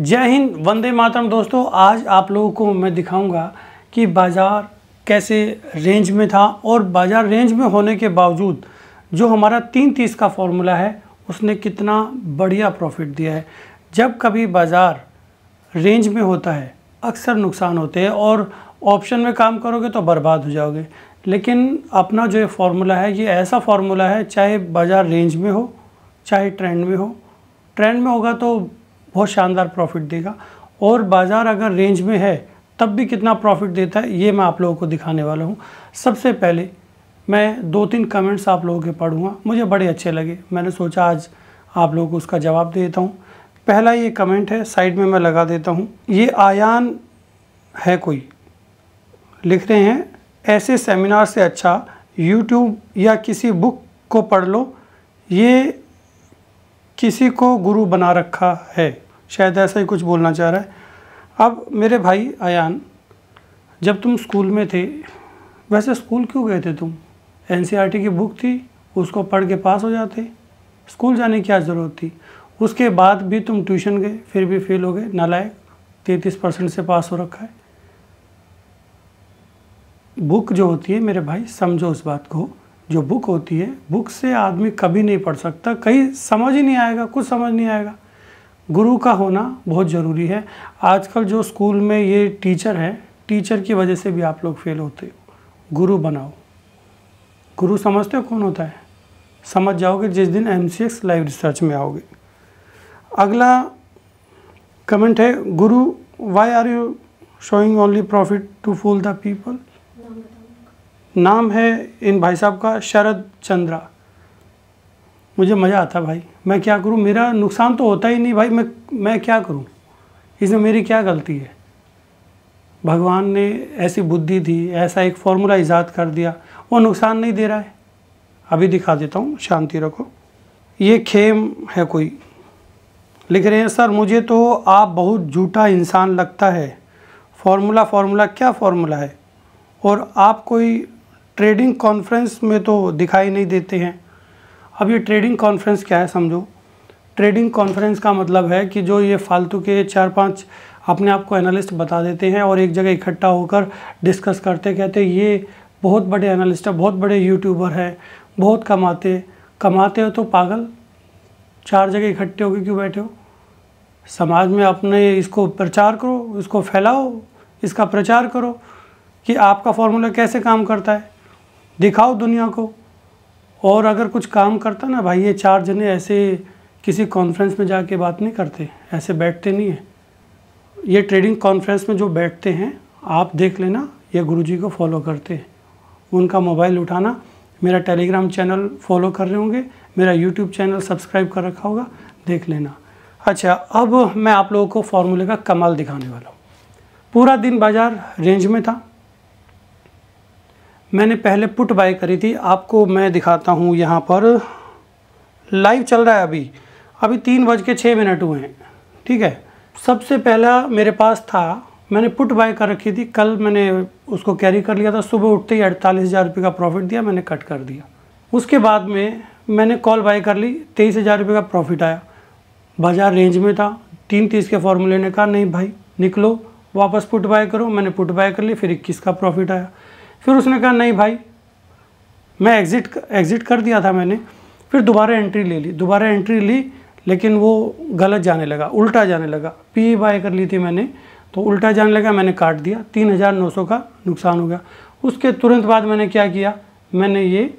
जय हिंद, वंदे मातरम। दोस्तों, आज आप लोगों को मैं दिखाऊँगा कि बाज़ार कैसे रेंज में था और बाज़ार रेंज में होने के बावजूद जो हमारा तीन तीस का फॉर्मूला है, उसने कितना बढ़िया प्रॉफिट दिया है। जब कभी बाज़ार रेंज में होता है, अक्सर नुकसान होते हैं और ऑप्शन में काम करोगे तो बर्बाद हो जाओगे। लेकिन अपना जो ये फार्मूला है, ये ऐसा फार्मूला है, चाहे बाज़ार रेंज में हो, चाहे ट्रेंड में हो। ट्रेंड में होगा तो बहुत शानदार प्रॉफिट देगा। और बाज़ार अगर रेंज में है, तब भी कितना प्रॉफिट देता है, ये मैं आप लोगों को दिखाने वाला हूँ। सबसे पहले मैं दो तीन कमेंट्स आप लोगों के पढ़ूँगा। मुझे बड़े अच्छे लगे। मैंने सोचा आज आप लोगों को उसका जवाब देता हूँ। पहला ये कमेंट है साइड में मैं लगा देता हूँ। ये आयान है कोई? लिख रहे हैं, ऐसे सेमिनार से अच्छा यूट्यूब या किसी बुक को पढ़ लो। ये किसी को गुरु बना रखा है। शायद ऐसा ही कुछ बोलना चाह रहा है। अब मेरे भाई आयान जब तुम स्कूल में थे, वैसे स्कूल क्यों गए थे तुम? एन की बुक थी, उसको पढ़ के पास हो जाते। स्कूल जाने की क्या ज़रूरत थी? उसके बाद भी तुम ट्यूशन गए, फिर भी फेल हो गए, नालायक, तैंतीस परसेंट से पास हो रखा है। बुक जो होती है, मेरे भाई, समझो उस बात को। जो बुक होती है, बुक से आदमी कभी नहीं पढ़ सकता, कहीं समझ ही नहीं आएगा, कुछ समझ नहीं आएगा। गुरु का होना बहुत ज़रूरी है। आजकल जो स्कूल में ये टीचर है, टीचर की वजह से भी आप लोग फेल होते हो। गुरु बनाओ। गुरु समझते हो कौन होता है? समझ जाओगे जिस दिन एम लाइव रिसर्च में आओगे। अगला कमेंट है, गुरु why are you showing only profit to fool the people नाम है इन भाई साहब का शरद चंद्रा। मुझे मज़ा आता भाई। मैं क्या करूँ? मेरा नुकसान तो होता ही नहीं भाई। मैं मैं क्या करूँ? इसमें मेरी क्या गलती है? भगवान ने ऐसी बुद्धि दी, ऐसा एक फॉर्मूला ईजाद कर दिया। वो नुकसान नहीं दे रहा है। अभी दिखा देता हूँ। शांति रखो। ये खेम है कोई। लिख रहे हैं, सर, मुझे तो आप बहुत झूठा इंसान लगता है। फॉर्मूला फॉर्मूला, क्या फॉर्मूला है? और आप कोई ट्रेडिंग कॉन्फ्रेंस में तो दिखाई नहीं देते हैं। अब ये ट्रेडिंग कॉन्फ्रेंस क्या है, समझो? ट्रेडिंग कॉन्फ्रेंस का मतलब है कि जो ये फालतू के चार पाँच अपने आप को एनालिस्ट बता देते हैं और एक जगह इकट्ठा होकर डिस्कस करते, कहते ये बहुत बड़े एनालिस्ट है, बहुत बड़े यूट्यूबर हैं, बहुत कमाते कमाते हो तो पागल? चार जगह इकट्ठे होकर क्यों बैठे हो? समाज में अपने इसको प्रचार करो, इसको फैलाओ, इसका प्रचार करो कि आपका फॉर्मूला कैसे काम करता है? दिखाओ दुनिया को। और अगर कुछ काम करता ना भाई, ये चार जने ऐसे किसी कॉन्फ्रेंस में जाके बात नहीं करते, ऐसे बैठते नहीं हैं। ये ट्रेडिंग कॉन्फ्रेंस में जो बैठते हैं, आप देख लेना, ये गुरुजी को फॉलो करते हैं। उनका मोबाइल उठाना, मेरा टेलीग्राम चैनल फॉलो कर रहे होंगे, मेरा यूट्यूब चैनल सब्सक्राइब कर रखा होगा, देख लेना। अच्छा अब मैं आप लोगों को फॉर्मूले का कमाल दिखाने वाला हूँ। पूरा दिन बाज़ार रेंज में था। मैंने पहले पुट बाय करी थी, आपको मैं दिखाता हूँ यहाँ पर। लाइव चल रहा है अभी। अभी तीन बज के छः मिनट हुए हैं। ठीक है? सबसे पहला मेरे पास था। मैंने पुट बाय कर रखी थी। कल मैंने उसको कैरी कर लिया था। सुबह उठते ही अड़तालीस हज़ार रुपये का प्रॉफिट दिया, मैंने कट कर दिया। उसके बाद में मैंने कॉल बाय कर ली। तेईस हज़ार रुपये का प्रॉफिट आया। बाज़ार रेंज में था। तीन तीस के फॉर्मूले ने कहा, नहीं भाई, निकलो, वापस पुट बाय करो। मैंने पुट बाय कर ली, फिर इक्कीस का प्रॉफिट आया। फिर उसने कहा, नहीं भाई, मैं एग्ज़िट एग्ज़िट कर दिया था मैंने, फिर दोबारा एंट्री ले ली, दोबारा एंट्री ली, लेकिन वो गलत जाने लगा, उल्टा जाने लगा पी बाय कर ली थी मैंने तो उल्टा जाने लगा, मैंने काट दिया, तीन हज़ार नौ सौ का नुकसान हो गया। उसके तुरंत बाद मैंने क्या किया, मैंने ये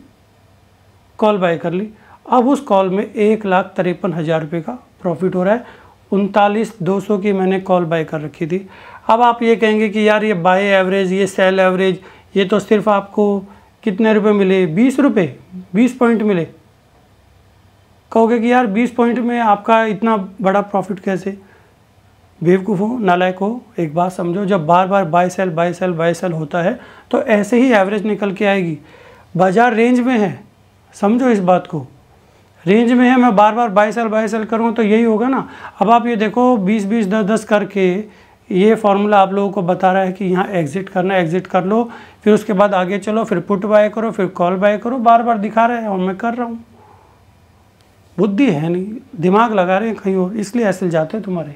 कॉल बाय कर ली। अब उस कॉल में एक लाख तिरपन हज़ार रुपये का प्रॉफिट हो रहा है, उनतालीस दो सौ की मैंने कॉल बाय कर रखी थी। अब आप ये कहेंगे कि यार ये बाय एवरेज ये सेल एवरेज ये तो सिर्फ़ आपको कितने रुपए मिले? बीस रुपये बीस पॉइंट मिले। कहोगे कि यार बीस पॉइंट में आपका इतना बड़ा प्रॉफिट कैसे? बेवकूफ़ हो, नालायक हो, एक बात समझो, जब बार बार buy sell buy sell buy sell होता है तो ऐसे ही एवरेज निकल के आएगी। बाज़ार रेंज में है। समझो इस बात को। रेंज में है, मैं बार बार बाय सेल बाय सेल करूँ तो यही होगा ना। अब आप ये देखो, बीस बीस, दस दस करके ये फार्मूला आप लोगों को बता रहा है कि यहाँ एग्जिट करना एग्जिट कर लो, फिर उसके बाद आगे चलो, फिर पुट बाय करो, फिर कॉल बाय करो बार बार दिखा रहे हैं और मैं कर रहा हूँ। बुद्धि है नहीं, दिमाग लगा रहे हैं कहीं और, इसलिए ऐसे जाते हैं तुम्हारे।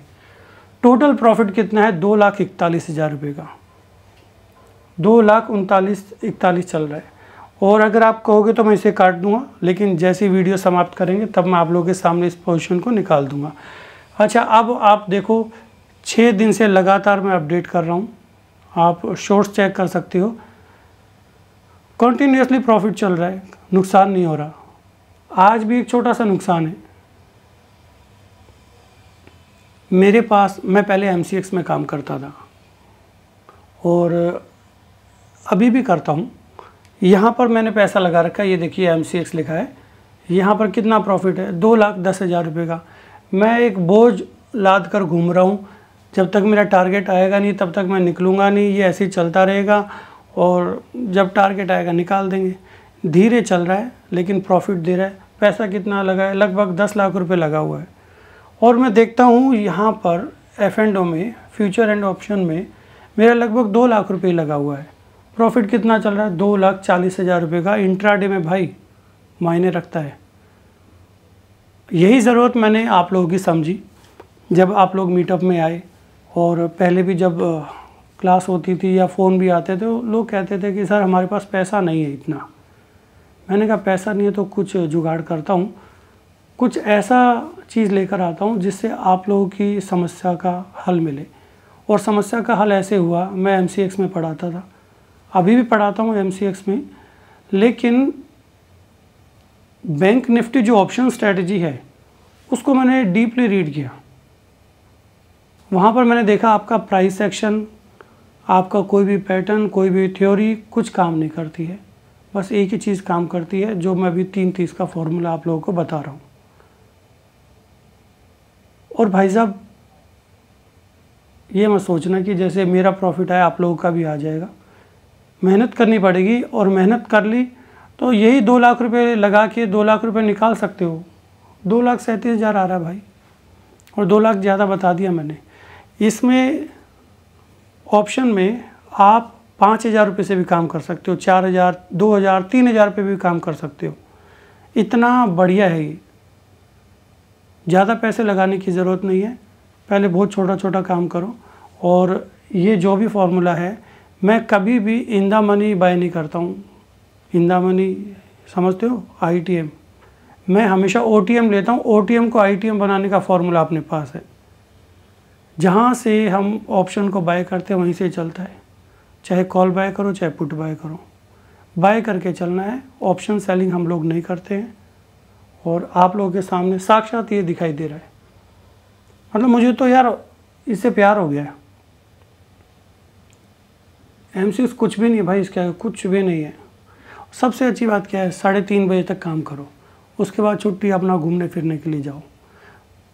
टोटल प्रॉफिट कितना है? दो लाख इकतालीस हज़ार रुपये का। दो लाख उनतालीस, इकतालीस चल रहा है। और अगर आप कहोगे तो मैं इसे काट दूँगा, लेकिन जैसी वीडियो समाप्त करेंगे, तब मैं आप लोगों के सामने इस पोजीशन को निकाल दूँगा। अच्छा अब आप देखो छः दिन से लगातार मैं अपडेट कर रहा हूँ। आप शॉर्ट्स चेक कर सकते हो। कंटिन्यूसली प्रॉफिट चल रहा है। नुकसान नहीं हो रहा। आज भी एक छोटा सा नुकसान है। मेरे पास, मैं पहले एमसीएक्स में काम करता था। और अभी भी करता हूँ। यहाँ पर मैंने पैसा लगा रखा है। ये देखिए एमसीएक्स लिखा है। यहाँ पर कितना प्रॉफिट है? दो लाख दस हज़ार रुपये का। मैं एक बोझ लाद कर घूम रहा हूँ। जब तक मेरा टारगेट आएगा नहीं, तब तक मैं निकलूँगा नहीं, ये ऐसे ही चलता रहेगा और जब टारगेट आएगा निकाल देंगे। धीरे चल रहा है, लेकिन प्रॉफिट दे रहा है। पैसा कितना लगा है? लगभग दस लाख रुपए लगा हुआ है। और मैं देखता हूँ यहाँ पर एफ़ एंड ओ में फ्यूचर एंड ऑप्शन में, मेरा लगभग दो लाख रुपए लगा हुआ है। प्रॉफिट कितना चल रहा है? दो लाख चालीस हज़ार रुपये का। इंट्राडे में भाई मायने रखता है। यही ज़रूरत मैंने आप लोगों की समझी। जब आप लोग मीटअप में आए और पहले भी जब क्लास होती थी या फ़ोन भी आते थे, लोग कहते थे कि, सर, हमारे पास पैसा नहीं है इतना। मैंने कहा, पैसा नहीं है तो कुछ जुगाड़ करता हूँ। कुछ ऐसा चीज़ लेकर आता हूँ जिससे आप लोगों की समस्या का हल मिले। और समस्या का हल ऐसे हुआ, मैं एमसीएक्स में पढ़ाता था। अभी भी पढ़ाता हूँ एम में, लेकिन बैंक निफ्टी जो ऑप्शन स्ट्रेटजी है, उसको मैंने डीपली रीड किया। वहाँ पर मैंने देखा आपका प्राइस सेक्शन आपका कोई भी पैटर्न कोई भी थ्योरी कुछ काम नहीं करती है। बस एक ही चीज़ काम करती है, जो मैं अभी तीन तीस का फॉर्मूला आप लोगों को बता रहा हूँ। और भाई साहब, ये मत सोचना कि जैसे मेरा प्रॉफिट आया, आप लोगों का भी आ जाएगा। मेहनत करनी पड़ेगी और मेहनत कर ली तो यही दो लाख रुपए लगा के दो लाख रुपए निकाल सकते हो। दो लाख सैंतीस हज़ार आ रहा है भाई, और दो लाख ज़्यादा बता दिया मैंने। इसमें ऑप्शन में आप पाँच हज़ार रुपये से भी काम कर सकते हो, चार हज़ार, दो हज़ार, तीन हज़ार पे भी काम कर सकते हो। इतना बढ़िया है ये। ज़्यादा पैसे लगाने की ज़रूरत नहीं है। पहले बहुत छोटा छोटा काम करो और ये जो भी फार्मूला है, मैं कभी भी इंदा मनी बाय नहीं करता हूँ। इंदा मनी समझते हो? आईटीएम मैं हमेशा ओटीएम लेता हूँ। ओ को आईटीएम बनाने का फार्मूला अपने पास है। जहाँ से हम ऑप्शन को बाय करते हैं, वहीं से चलता है। चाहे कॉल बाय करो, चाहे पुट बाय करो। बाय करके चलना है। ऑप्शन सेलिंग हम लोग नहीं करते हैं। और आप लोगों के सामने साक्षात ये दिखाई दे रहा है। मतलब मुझे तो यार इससे प्यार हो गया है। एम कुछ भी नहीं भाई इसका कुछ भी नहीं है। सबसे अच्छी बात क्या है? साढ़े तीन बजे तक काम करो। उसके बाद छुट्टी अपना घूमने फिरने के लिए जाओ।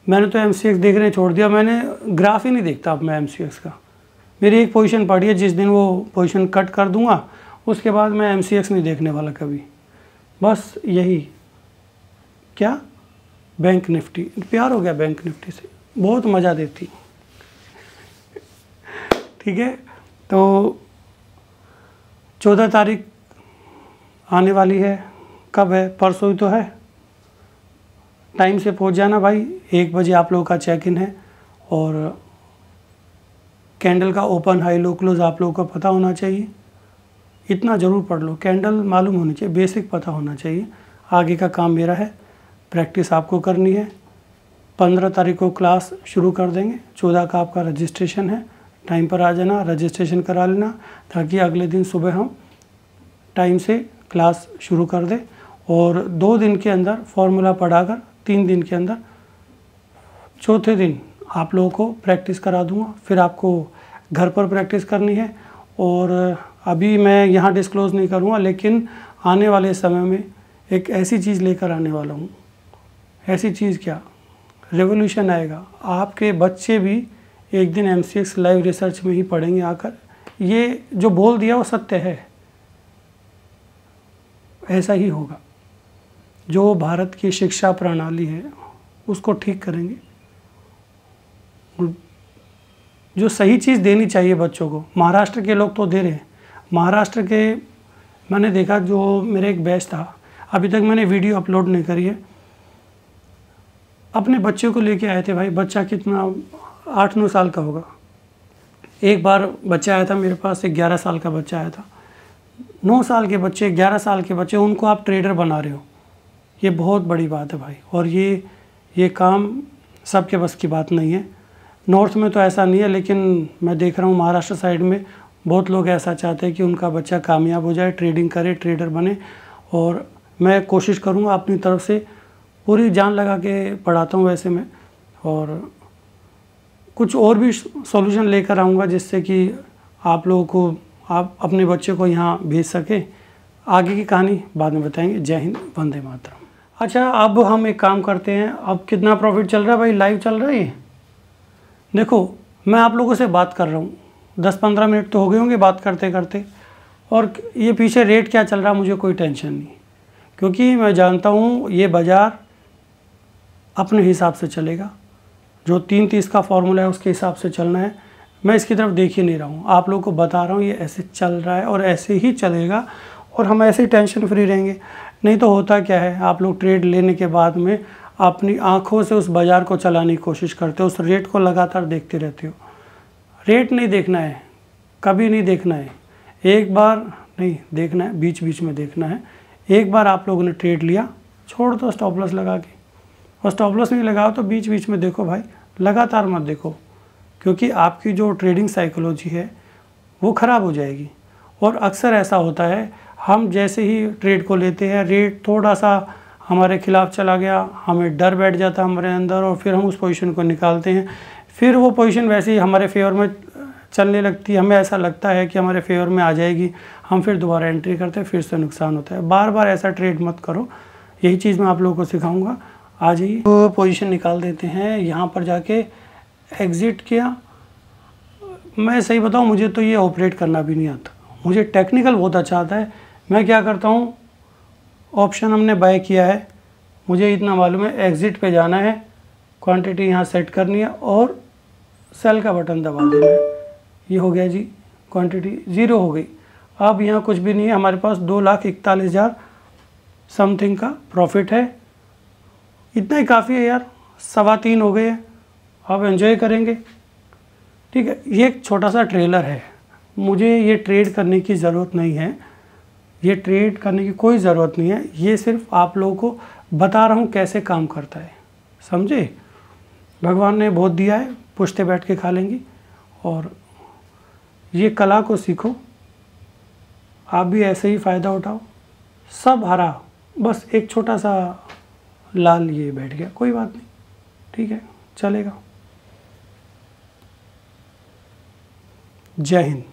मैंने तो एमसीएक्स देखने छोड़ दिया। मैंने ग्राफ ही नहीं देखता अब मैं एमसीएक्स का। मेरी एक पोजीशन पड़ी है, जिस दिन वो पोजीशन कट कर दूँगा, उसके बाद मैं एमसीएक्स नहीं देखने वाला कभी। बस यही। क्या? बैंक निफ्टी प्यार हो गया बैंक निफ्टी से। बहुत मज़ा देती। ठीक है? तो चौदह तारीख आने वाली है। कब है? परसों ही तो है। टाइम से पहुँच जाना भाई। एक बजे आप लोगों का चेक इन है और कैंडल का ओपन हाई लो क्लोज आप लोगों को पता होना चाहिए। इतना ज़रूर पढ़ लो। कैंडल मालूम होनी चाहिए बेसिक पता होना चाहिए। आगे का काम मेरा है प्रैक्टिस आपको करनी है। पंद्रह तारीख को क्लास शुरू कर देंगे। चौदह का आपका रजिस्ट्रेशन है। टाइम पर आ जाना रजिस्ट्रेशन करा लेना, ताकि अगले दिन सुबह हम टाइम से क्लास शुरू कर दें। और दो दिन के अंदर फॉर्मूला पढ़ाकर तीन दिन के अंदर चौथे दिन आप लोगों को प्रैक्टिस करा दूँगा। फिर आपको घर पर प्रैक्टिस करनी है और अभी मैं यहाँ डिस्क्लोज़ नहीं करूँगा, लेकिन आने वाले समय में एक ऐसी चीज़ लेकर आने वाला हूँ। ऐसी चीज़ क्या? रेवोल्यूशन आएगा। आपके बच्चे भी एक दिन एम लाइव रिसर्च में ही पढ़ेंगे आकर। ये जो बोल दिया वो सत्य है। ऐसा ही होगा। जो भारत की शिक्षा प्रणाली है, उसको ठीक करेंगे। जो सही चीज़ देनी चाहिए बच्चों को। महाराष्ट्र के लोग तो दे रहे हैं। महाराष्ट्र के, मैंने देखा जो मेरे एक बैच था, अभी तक मैंने वीडियो अपलोड नहीं करी है। अपने बच्चे को लेके आए थे भाई, बच्चा कितना, आठ नौ साल का होगा। एक बार बच्चा आया था मेरे पास, एक ग्यारह साल का बच्चा आया था। नौ साल के बच्चे, ग्यारह साल के बच्चे, उनको आप ट्रेडर बना रहे हो। ये बहुत बड़ी बात है भाई। और ये ये काम सबके बस की बात नहीं है। नॉर्थ में तो ऐसा नहीं है, लेकिन मैं देख रहा हूँ महाराष्ट्र साइड में बहुत लोग ऐसा चाहते हैं कि उनका बच्चा कामयाब हो जाए, ट्रेडिंग करे, ट्रेडर बने। और मैं कोशिश करूँगा अपनी तरफ़ से पूरी जान लगा के पढ़ाता हूँ वैसे मैं। और कुछ और भी सॉल्यूशन लेकर आऊँगा जिससे कि आप लोगों को, आप अपने बच्चे को यहाँ भेज सकें। आगे की कहानी बाद में बताएँगे। जय हिंद, वंदे मातरम। अच्छा अब हम एक काम करते हैं। अब कितना प्रॉफिट चल रहा है भाई? लाइव चल रहा है ये? देखो, मैं आप लोगों से बात कर रहा हूँ। दस पंद्रह मिनट तो हो गए होंगे बात करते करते और ये पीछे रेट क्या चल रहा है, मुझे कोई टेंशन नहीं। क्योंकि मैं जानता हूँ ये बाज़ार अपने हिसाब से चलेगा। जो तीन तीस का फॉर्मूला है, उसके हिसाब से चलना है। मैं इसकी तरफ़ देख ही नहीं रहा हूँ। आप लोगों को बता रहा हूँ, ये ऐसे चल रहा है और ऐसे ही चलेगा। और हम ऐसे ही टेंशन फ्री रहेंगे। नहीं तो होता क्या है? आप लोग ट्रेड लेने के बाद में अपनी आँखों से उस बाज़ार को चलाने की कोशिश करते हो, उस रेट को लगातार देखते रहते हो। रेट नहीं देखना है, कभी नहीं देखना है। एक बार नहीं, देखना है बीच बीच में देखना है। एक बार आप लोगों ने ट्रेड लिया, छोड़ दो स्टॉप लॉस लगा के। और स्टॉप लॉस नहीं लगाओ तो बीच बीच में देखो भाई, लगातार मत देखो, क्योंकि आपकी जो ट्रेडिंग साइकोलॉजी है, वो ख़राब हो जाएगी। और अक्सर ऐसा होता है, हम जैसे ही ट्रेड को लेते हैं, रेट थोड़ा सा हमारे खिलाफ चला गया, हमें डर बैठ जाता है हमारे अंदर और फिर हम उस पोजीशन को निकालते हैं। फिर वो पोजीशन वैसे ही हमारे फेवर में चलने लगती है, हमें ऐसा लगता है कि हमारे फेवर में आ जाएगी, हम फिर दोबारा एंट्री करते हैं, फिर से नुकसान होता है। बार बार ऐसा ट्रेड मत करो, यही चीज़ मैं आप लोगों को सिखाऊँगा। आ जाइए। तो पोजीशन निकाल देते हैं, यहाँ पर जाके एग्ज़िट किया। मैं सही बताऊँ, मुझे तो ये ऑपरेट करना भी नहीं आता। मुझे टेक्निकल बहुत अच्छा आता है। मैं क्या करता हूँ? ऑप्शन हमने बाय किया है। मुझे इतना मालूम है एग्ज़िट पे जाना है। क्वांटिटी यहाँ सेट करनी है और सेल का बटन दबा देना है। ये हो गया जी क्वांटिटी ज़ीरो हो गई। अब यहाँ कुछ भी नहीं है, हमारे पास दो लाख इकतालीस हज़ार समथिंग का प्रॉफिट है। इतना ही काफ़ी है यार, सवा तीन हो गए आप एंजॉय करेंगे। ठीक है, ये एक छोटा सा ट्रेलर है। मुझे ये ट्रेड करने की ज़रूरत नहीं है। ये ट्रेड करने की कोई ज़रूरत नहीं है। ये सिर्फ़ आप लोगों को बता रहा हूँ कैसे काम करता है। समझे? भगवान ने बहुत दिया है, पुश्ते बैठ के खा लेंगी। और ये कला को सीखो। आप भी ऐसे ही फ़ायदा उठाओ। सब हरा, बस एक छोटा सा लाल ये बैठ गया, कोई बात नहीं। ठीक है, चलेगा। जय हिंद।